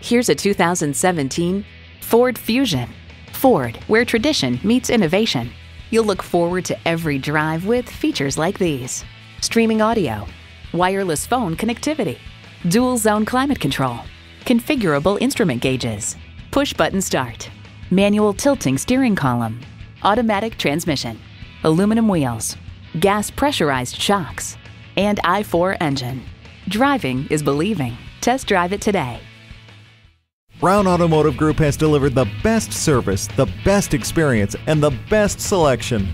Here's a 2017 Ford Fusion. Ford, where tradition meets innovation. You'll look forward to every drive with features like these streaming audio, wireless phone connectivity, dual zone climate control, configurable instrument gauges, push button start, manual tilting steering column, automatic transmission, aluminum wheels, gas pressurized shocks, and i4 engine. Driving is believing. Test drive it today. Brown Automotive Group has delivered the best service, the best experience, and the best selection.